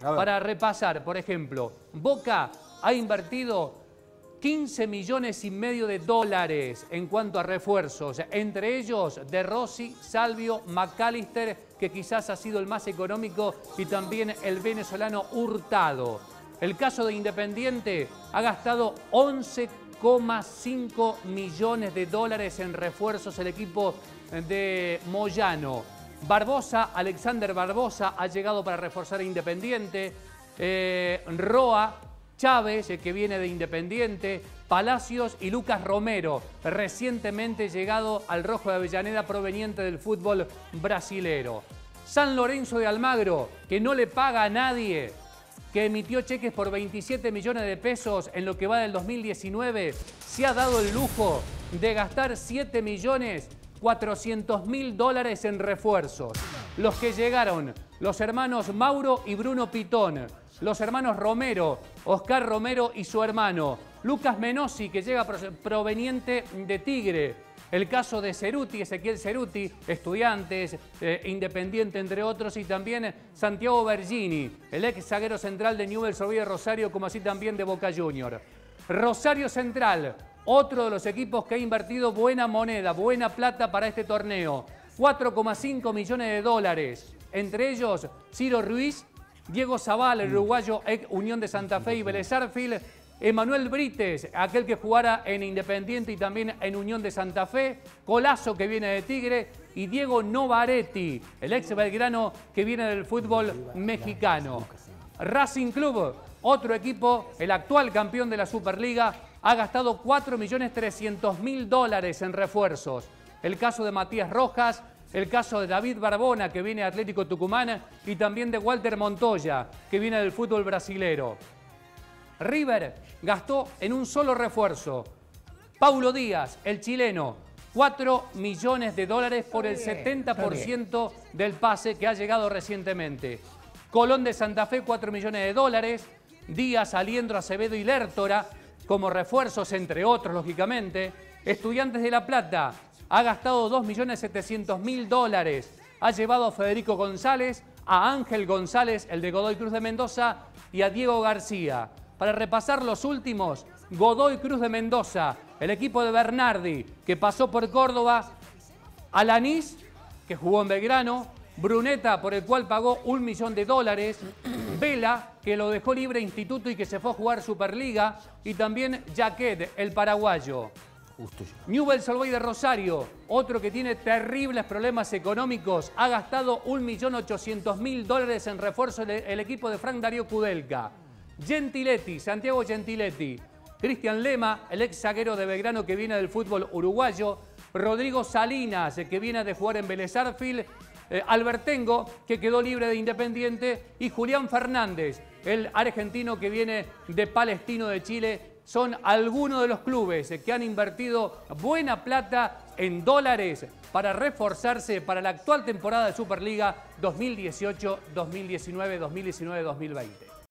para repasar. Por ejemplo, Boca ha invertido 15 millones y medio de dólares en cuanto a refuerzos, entre ellos De Rossi, Salvio, McAllister, que quizás ha sido el más económico, y también el venezolano Hurtado. El caso de Independiente ha gastado 11,5 millones de dólares en refuerzos el equipo de Moyano. Barbosa, Alexander Barbosa ha llegado para reforzar a Independiente. Eh, Roa, Chávez, que viene de Independiente, Palacios y Lucas Romero, recientemente llegado al Rojo de Avellaneda proveniente del fútbol brasilero. San Lorenzo de Almagro, que no le paga a nadie, que emitió cheques por 27 millones de pesos en lo que va del 2019, se ha dado el lujo de gastar 7 millones 400 mil dólares en refuerzos. Los que llegaron, los hermanos Mauro y Bruno Pitón, los hermanos Romero, Oscar Romero y su hermano, Lucas Menosi, que llega proveniente de Tigre, el caso de Ceruti, Ezequiel Ceruti, estudiantes, eh, independiente entre otros, y también Santiago Bergini, el ex zaguero central de Newell's Old Rosario, como así también de Boca Junior. Rosario Central, otro de los equipos que ha invertido buena moneda, buena plata para este torneo. 4,5 millones de dólares. Entre ellos, Ciro Ruiz, Diego Zaval, el uruguayo ex Unión de Santa Fe y Vélez Emanuel Brites, aquel que jugara en Independiente y también en Unión de Santa Fe, Colazo que viene de Tigre y Diego Novaretti, el ex belgrano que viene del fútbol mexicano. Racing Club, otro equipo, el actual campeón de la Superliga, ha gastado 4.300.000 dólares en refuerzos. El caso de Matías Rojas, el caso de David Barbona, que viene de Atlético Tucumán, y también de Walter Montoya, que viene del fútbol brasilero. River gastó en un solo refuerzo. Paulo Díaz, el chileno, 4 millones de dólares por el 70% del pase que ha llegado recientemente. Colón de Santa Fe, 4 millones de dólares. Díaz, Aliendro, Acevedo y Lertora, como refuerzos, entre otros, lógicamente. Estudiantes de La Plata ha gastado 2.700.000 dólares. Ha llevado a Federico González, a Ángel González, el de Godoy Cruz de Mendoza, y a Diego García. Para repasar los últimos, Godoy Cruz de Mendoza, el equipo de Bernardi, que pasó por Córdoba, Alanís, que jugó en Belgrano, Bruneta, por el cual pagó un millón de dólares, Vela, que lo dejó libre Instituto y que se fue a jugar Superliga, y también Jaquet, el paraguayo. Newell's Old de Rosario, otro que tiene terribles problemas económicos, ha gastado 1.800.000 dólares en refuerzo el equipo de Frank Darío Kudelka. Gentiletti, Santiago Gentiletti, Cristian Lema, el ex zaguero de Belgrano que viene del fútbol uruguayo, Rodrigo Salinas, que viene de jugar en Vélez eh, Albertengo, que quedó libre de Independiente, y Julián Fernández, el argentino que viene de Palestino de Chile. Son algunos de los clubes que han invertido buena plata en dólares para reforzarse para la actual temporada de Superliga 2018, 2019, 2019, 2020.